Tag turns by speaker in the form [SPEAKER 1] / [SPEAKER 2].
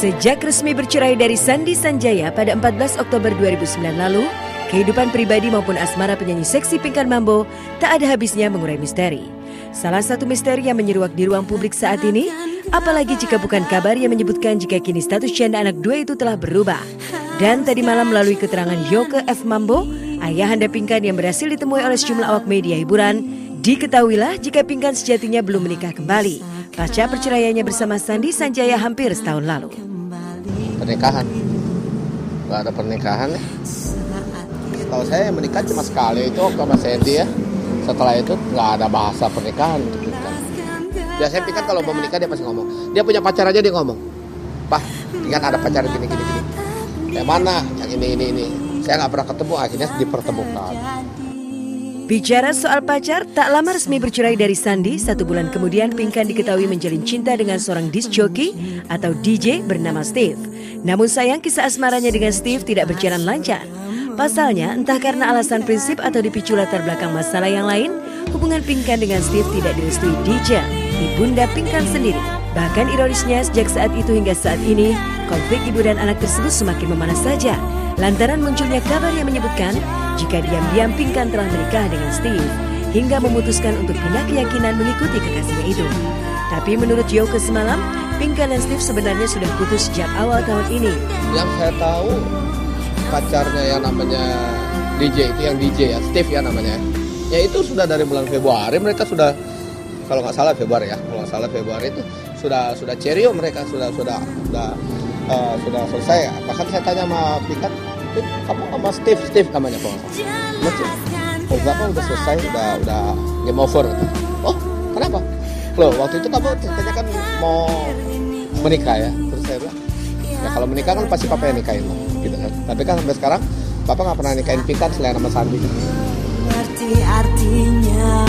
[SPEAKER 1] Sejak resmi bercerai dari Sandi Sanjaya pada 14 Oktober 2009 lalu, kehidupan pribadi maupun asmara penyanyi seksi Pinkan Mambo tak ada habisnya mengurai misteri. Salah satu misteri yang menyeruak di ruang publik saat ini, apalagi jika bukan kabar yang menyebutkan jika kini status janda anak dua itu telah berubah. Dan tadi malam melalui keterangan Yoke F. Mambo, ayah Handa Pinkan yang berhasil ditemui oleh sejumlah awak media hiburan, diketahuilah jika Pinkan sejatinya belum menikah kembali. Pasca perceraiannya bersama Sandi Sanjaya hampir setahun lalu
[SPEAKER 2] pernikahan. Nggak ada pernikahan ya? Kalau saya menikah cuma sekali itu sama Sandy ya. Setelah itu nggak ada bahasa pernikahan kita biasanya Pikan kalau mau menikah dia pasti ngomong dia punya pacar aja dia ngomong. Pak Pikan ada pacar gini gini gini. Yang mana? Yang ini ini ini. Saya nggak pernah ketemu akhirnya dipertemukan
[SPEAKER 1] Bicara soal pacar, tak lama resmi bercerai dari Sandi, satu bulan kemudian Pinkan diketahui menjalin cinta dengan seorang disc jockey atau DJ bernama Steve. Namun sayang kisah asmaranya dengan Steve tidak berjalan lancar. Pasalnya, entah karena alasan prinsip atau dipicu latar belakang masalah yang lain, hubungan Pinkan dengan Steve tidak direstui DJ, ibunda Pinkan sendiri. Bahkan ironisnya sejak saat itu hingga saat ini, konflik ibu dan anak tersebut semakin memanas saja. Lantaran munculnya kabar yang menyebutkan jika diam-diam Pinkan telah menikah dengan Steve hingga memutuskan untuk pindah keyakinan mengikuti kekasihnya itu. Tapi menurut Yoko semalam, Pinkan dan Steve sebenarnya sudah putus sejak awal tahun ini.
[SPEAKER 2] Yang saya tahu pacarnya yang namanya DJ itu yang DJ ya, Steve ya namanya. Ya itu sudah dari bulan Februari mereka sudah kalau nggak salah Februari ya, kalau nggak salah Februari itu sudah sudah cerio mereka sudah sudah sudah uh, sudah selesai. Bahkan saya tanya sama Pinkan, kamu sama Steve Steve namanya kok lucu oh berapa udah selesai udah udah game over. Oh kenapa? Loh waktu itu kamu ceritanya kan mau menikah ya? Terus saya bilang ya kalau menikah kan pasti papa yang nikahin gitu kan. Tapi kan sampai sekarang papa nggak pernah nikahin Pinkan selain sama Sandi.
[SPEAKER 3] Arti artinya